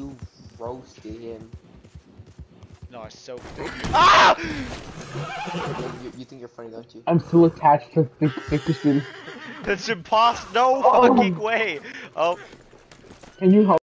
you roasted him. No, I soaked him. Ah! You, you think you're funny, don't you? I'm still attached to Vic Dickerson. That's impossible. No Oh. fucking way. Oh. Can you help?